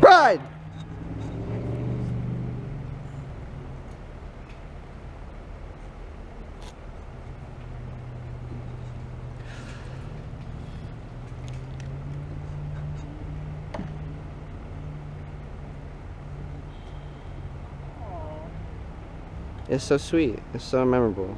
Pride! It's so sweet. It's so memorable.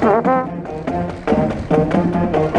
Thank you.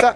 Tá.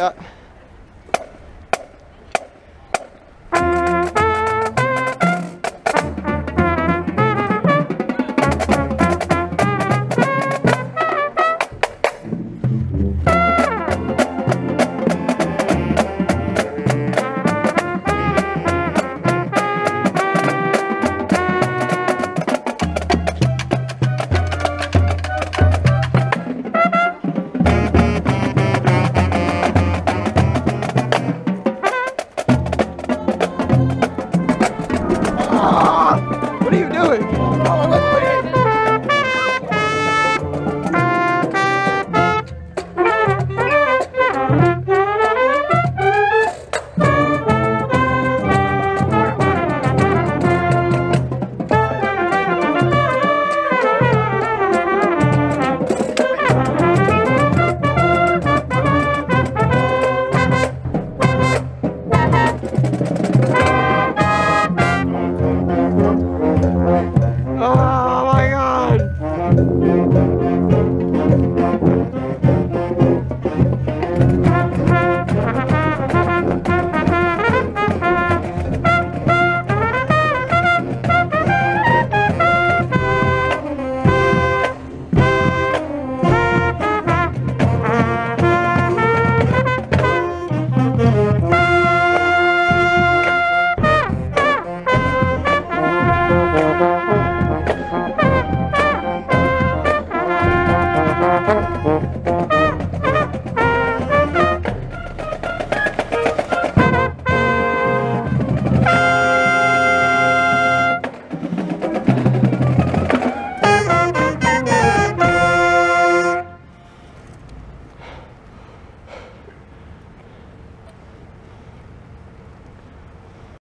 Da, Música